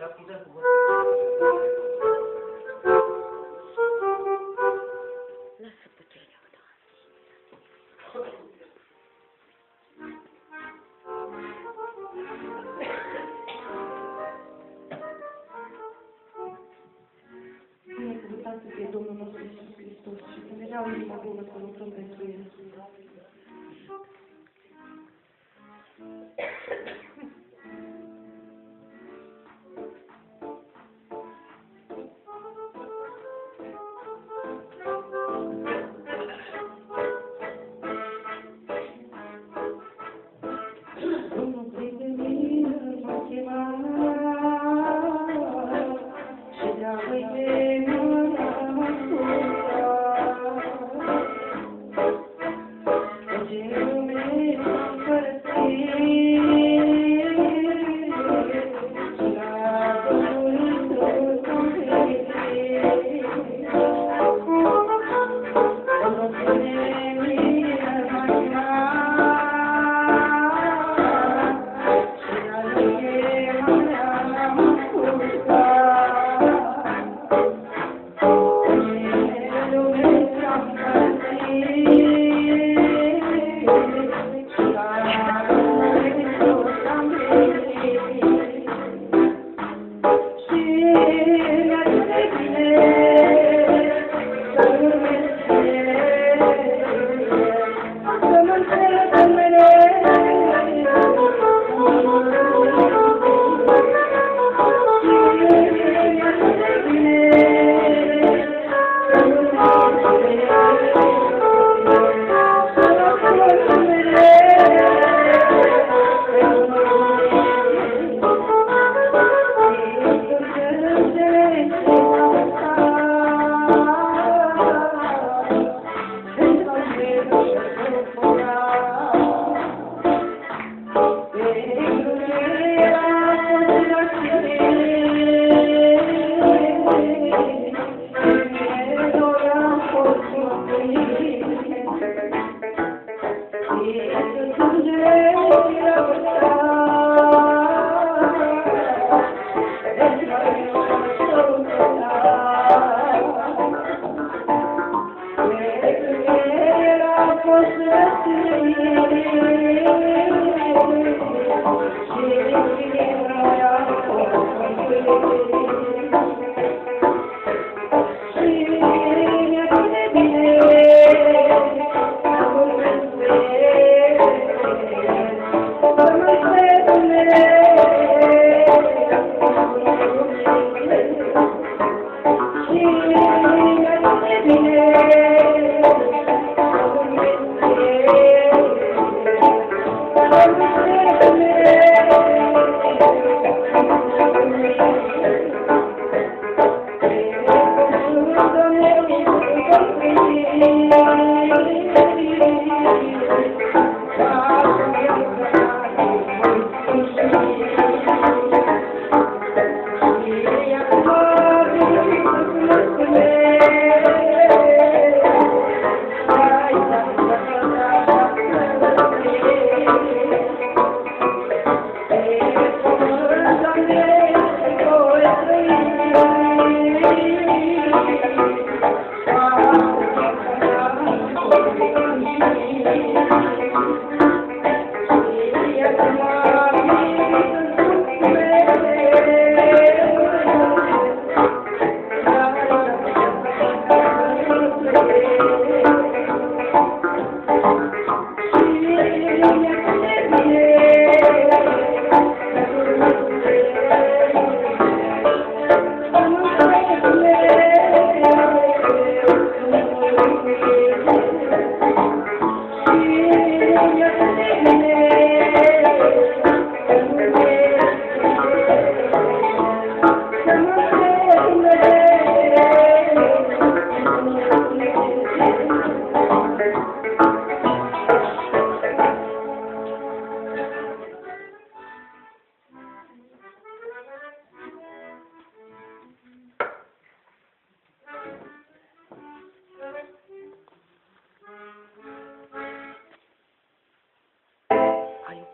Și ascultăm cu Lasă puțin, da. Binecuvântat să fie Domnul nostru Iisus Hristos și să ne dea o inimă bună să lucrăm pentru El. Thank you. Thank you.